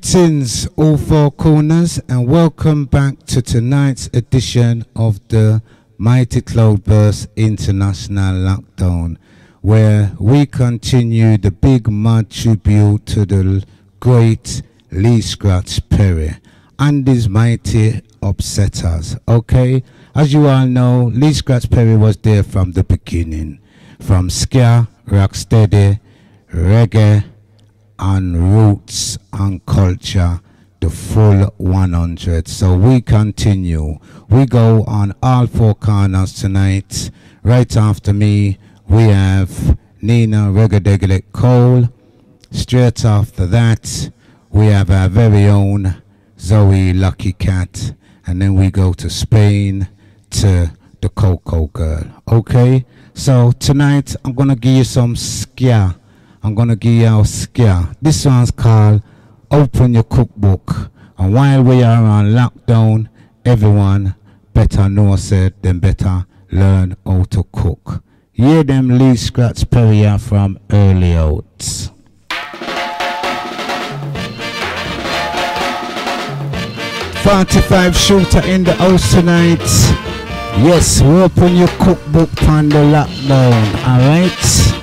Greetings, all four corners, and welcome back to tonight's edition of the Mighty Cloudburst International Lockdown, where we continue the big mud tribute to the great Lee Scratch Perry and his mighty upsetters. Okay, as you all know, Lee Scratch Perry was there from the beginning, from ska, rocksteady, reggae and roots and culture the full 100 so we continue. We go on all four corners tonight. Right after me we have nina regadegalet cole. Straight after that we have our very own zoe lucky cat. And then we go to spain to the coco girl. Okay? So tonight i'm gonna give you some scare I'm gonna give you a scare. This one's called Open Your Cookbook. And while we are on lockdown, everyone better know said them better learn how to cook. Hear them Lee Scratch Perry from early out. Forty-five shooter in the house tonight. Yes, open your cookbook on the lockdown. All right.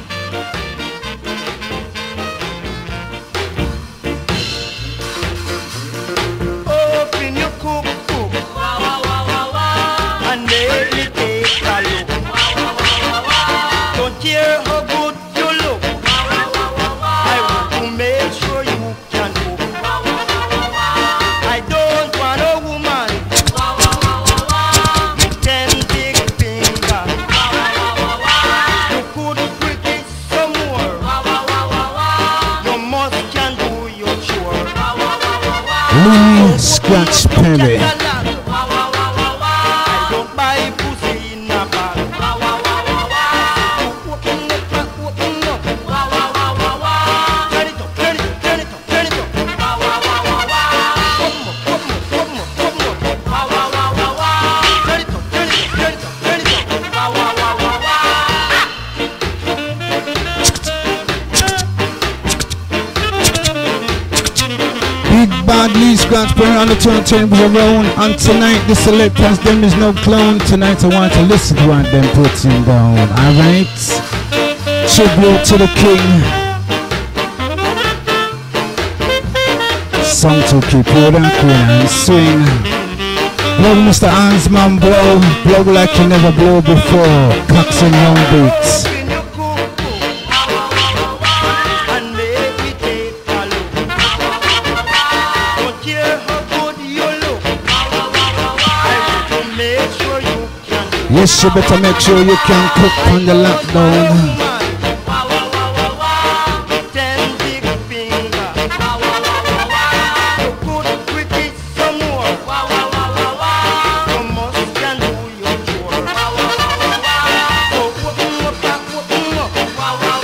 Big bad Lee Scratch Perry on the turntables around. And tonight the selectors, them is no clown. Tonight I want to listen to what them putting down. Alright? Tribute to the king. Song to keep you queen and swing. Blow Mr. Hansman blow. Blow like you never blow before. And young beats. Yes, you better make sure you can cook on the lockdown.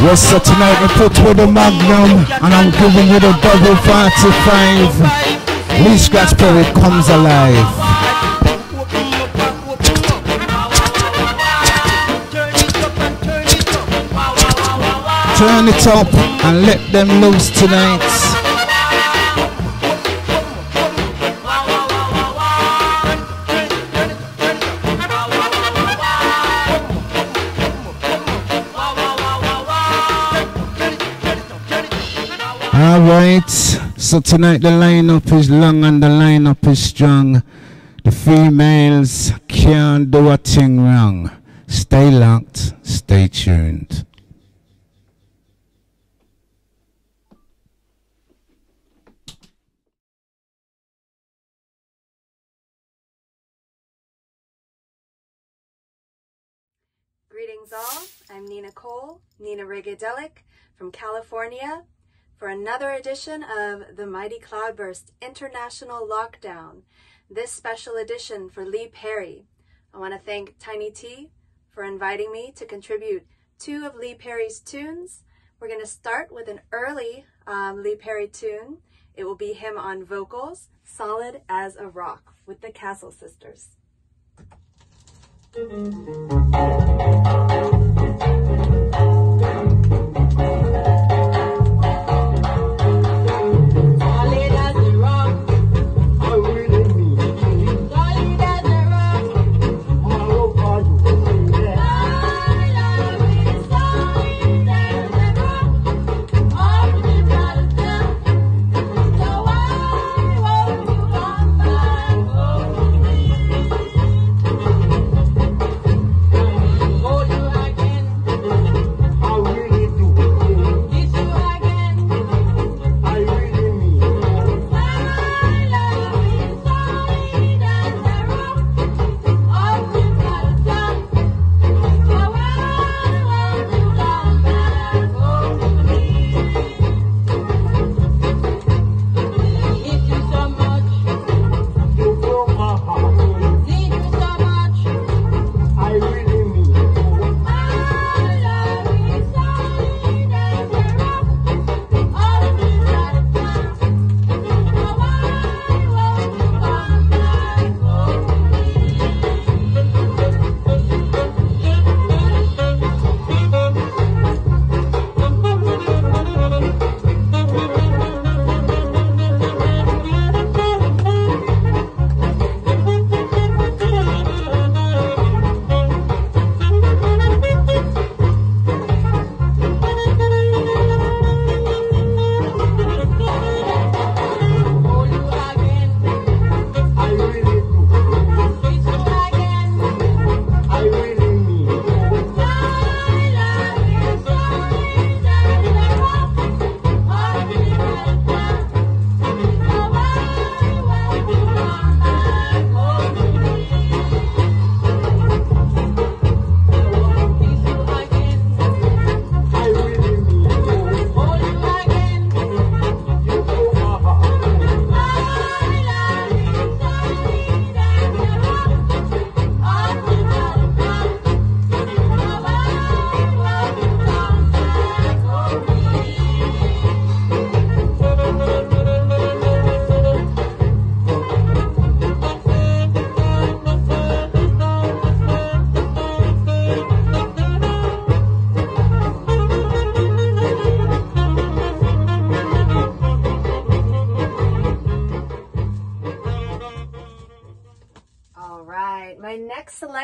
Yes, so tonight we put with the Magnum and I'm giving you the double 45. Lee Scratch Perry comes alive. Turn it up and let them loose tonight. Alright, so tonight the lineup is long and the lineup is strong. The females can't do a thing wrong. Stay locked, stay tuned. Greetings all, I'm Nina Cole, Nina Regadelic from California for another edition of the Mighty Cloudburst International Lockdown, this special edition for Lee Perry. I want to thank Tiny T for inviting me to contribute two of Lee Perry's tunes. We're going to start with an early um, Lee Perry tune. It will be him on vocals, Solid as a Rock, with the Castle Sisters. Solid as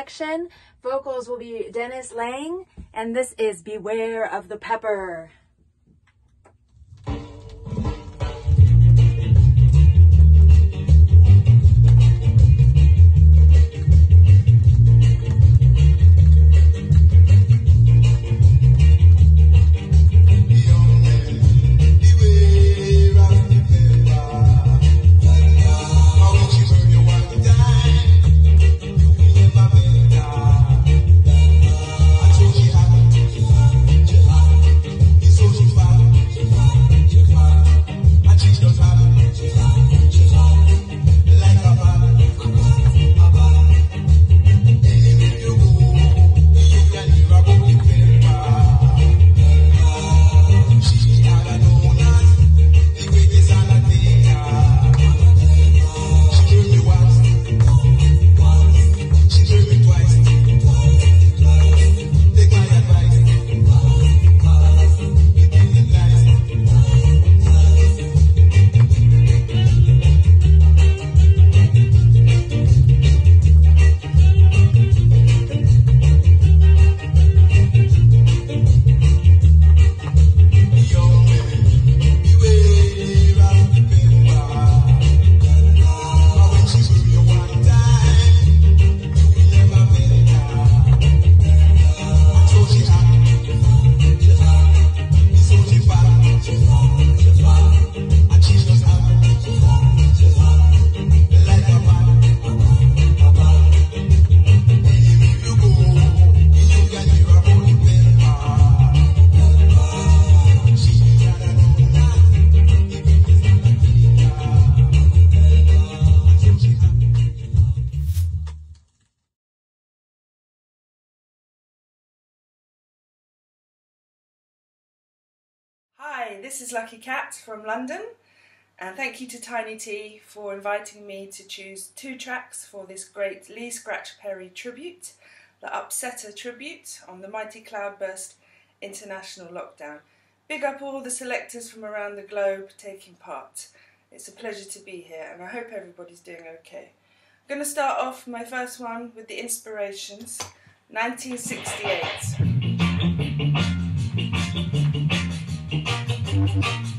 selection. Vocals will be Dennis Lang, and this is Beware of the Pepper. Hi, this is Lucky Cat from London, and thank you to Tiny T for inviting me to choose two tracks for this great Lee Scratch Perry tribute, the Upsetter tribute on the Mighty Cloudburst International Lockdown. Big up all the selectors from around the globe taking part. It's a pleasure to be here, and I hope everybody's doing okay. I'm going to start off my first one with the Inspirations, 1968. Thank you.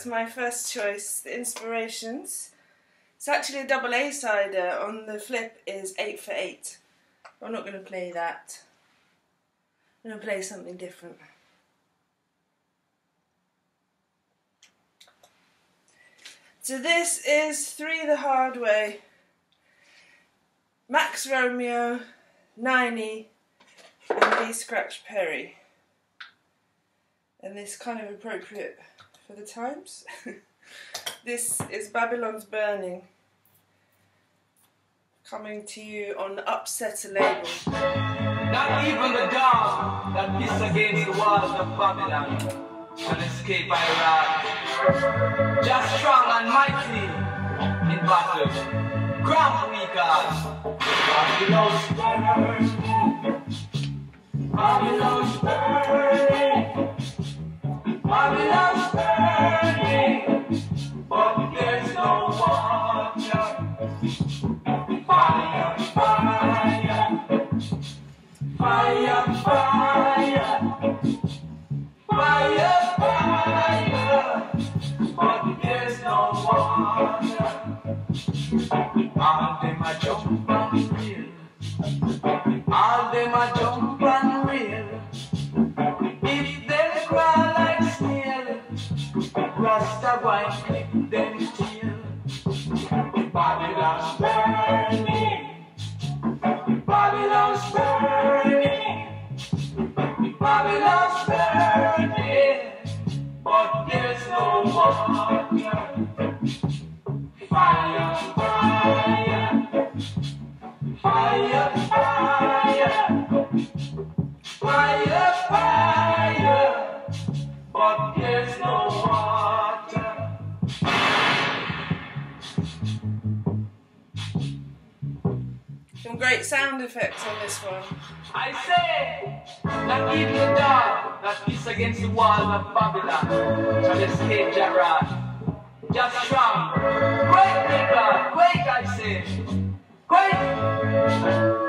That's my first choice, The Inspirations. It's actually a double A-sider on the flip is 8 for 8. I'm not going to play that. I'm going to play something different. So this is Three the Hard Way. Max Romeo, Niney, and Lee Scratch Perry. And this kind of appropriate for the times. this is Babylon's Burning. Coming to you on the Upsetter label. Not even the dawn that piss against the walls of Babylon can escape wrath. Just strong and mighty in battle. Grant we God. Babylon's burning. Babylon's burning. Babylon's water. All them a sound effects on this one. I say, not even dog that piss against the wall of Babylon shall escape their wrath. Just strong, great nigga, great I say, great.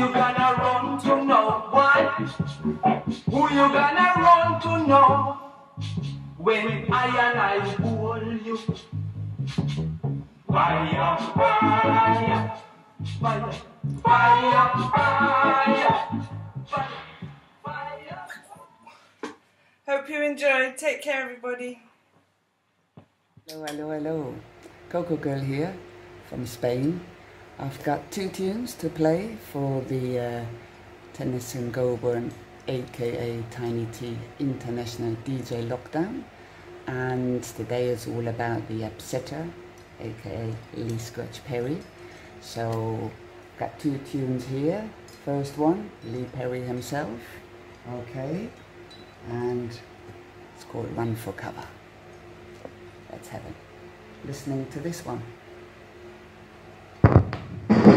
You gonna run to know? Why? Who you gonna run to know? When I and I hold you. Fire, fire, fire, fire, fire, fire, fire. Hope you enjoyed. Take care, everybody. Hello, hello, hello. Coco Girl here from Spain. I've got two tunes to play for the uh, Tennyson Goburn, aka Tiny T International DJ Lockdown. And today is all about the upsetter, aka Lee Scratch Perry. So, got two tunes here. First one, Lee Perry himself. Okay. And it's called Run for Cover. Let's have it. Listening to this one.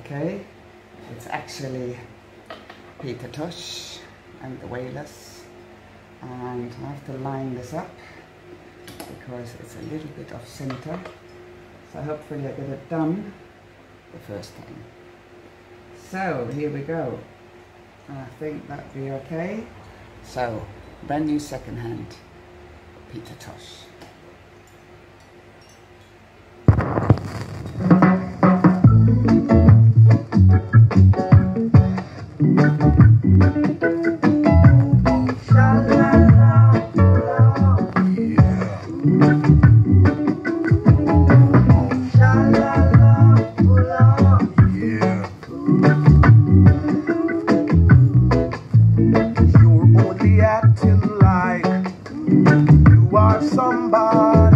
Okay, it's actually Peter Tosh and the Wailers. And I have to line this up because it's a little bit off center. So hopefully I get it done the first time. So here we go. I think that'd be okay. So brand new second hand Peter Tosh. somebody.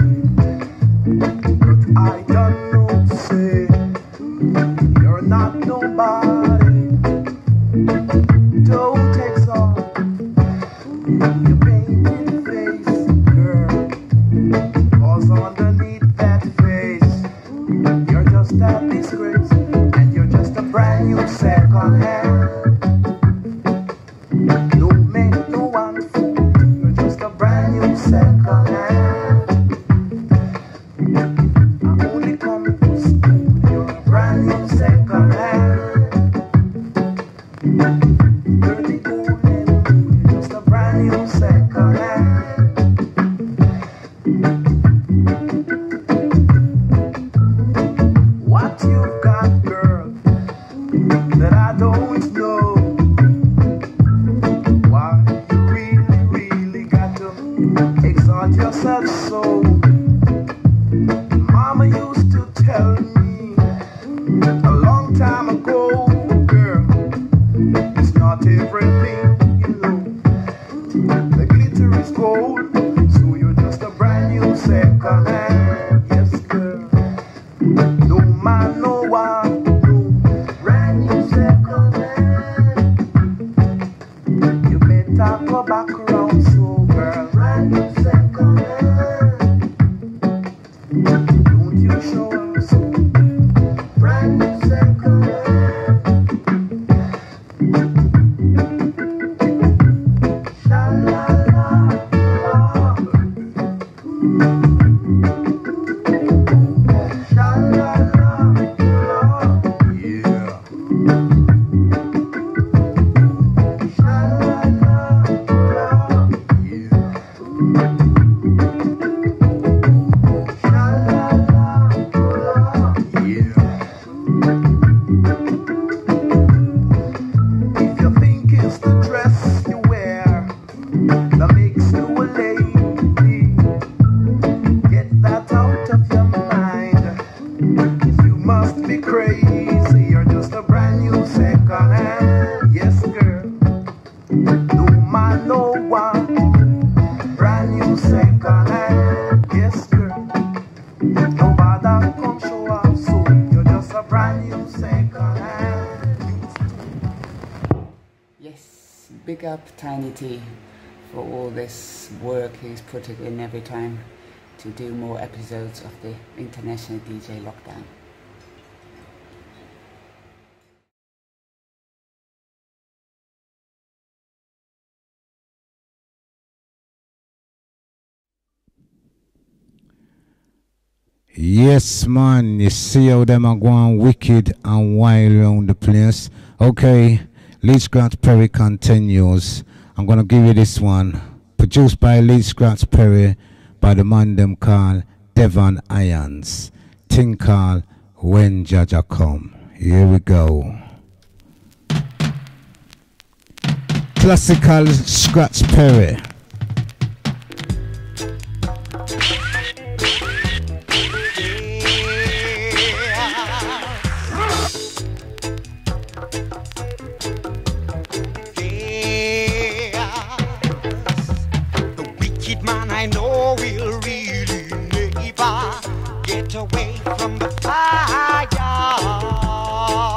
shadow is big up Tiny T for all this work he's putting in every time to do more episodes of the International DJ Lockdown. Yes, man, you see how them are going wicked and wild around the place. Okay. Lee Scratch Perry continues. I'm gonna give you this one, produced by Lee Scratch Perry, by the man them called Devon Irons. Thing When Jaja Come. Here we go. Classical Scratch Perry.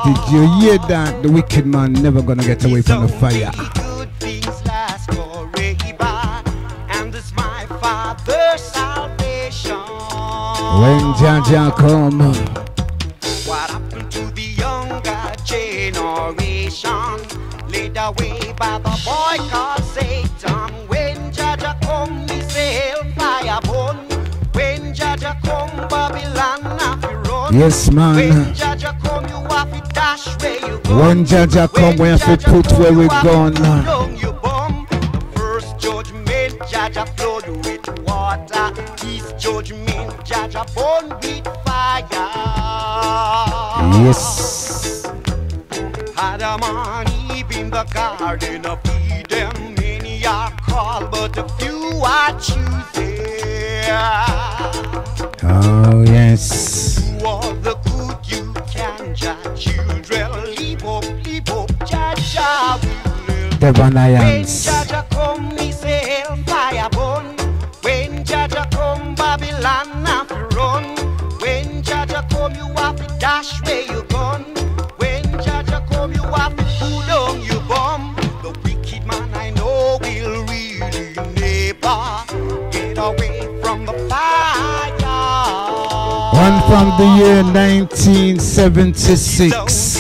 Did you hear that? The wicked man never gonna get away from the fire. Good things last forever, and it's my father's salvation. When Jaja come. What happened to the younger generation? Led away by the boy called Satan. When Jaja come, he say hellfire burn. When Jaja come, Babylon have run. Yes, man. Where you go. When Jaja come, we have to put where we you have to gone. put down your bum. The first judgment, Jaja flood with water. His judgment, Jaja burn with fire. Yes. Adam and Eve in the garden of Eden. Many are called, but a few are. Oh, yes. Live. When Jaja come, me say hellfire burn. When Jaja come, Babylon have to run. When Jaja come, you have to dash where you gone. When Jaja come, you have to pull down your bomb. The wicked man I know will really never get away from the fire. One from the year 1976.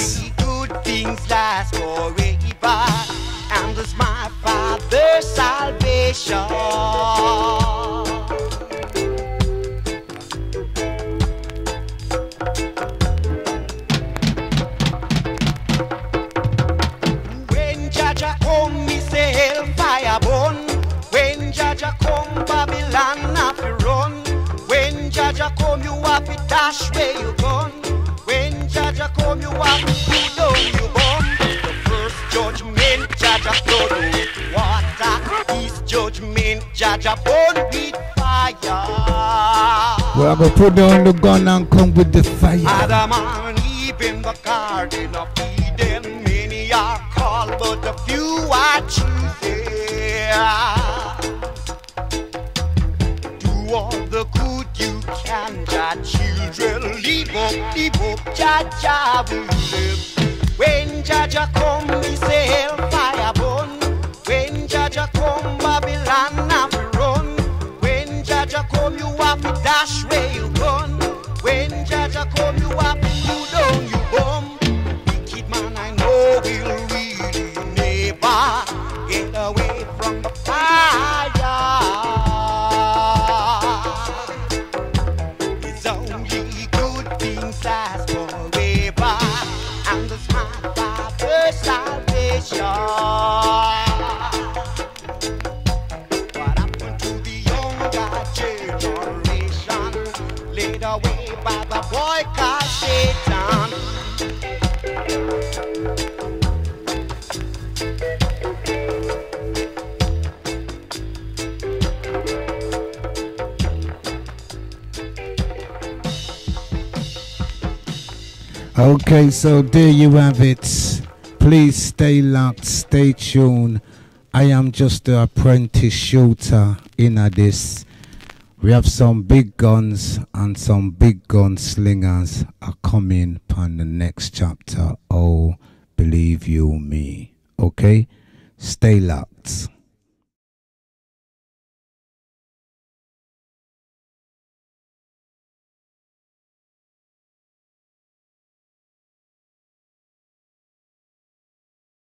Jaja with fire. Well, I go put down the gun and come with the fire. Adam and Eve in the garden of Eden. Many are called, but a few are choosing. Do all the good you can, Jah children. Leave up, leave up, Jah Jah will live. When Jah Jah come, we say Laid away by the boy called Satan. Okay, so there you have it. Please stay locked, stay tuned. I am just the apprentice shooter in this. We have some big guns and some big gun slingers are coming upon the next chapter. Oh, believe you me. Okay? Stay locked.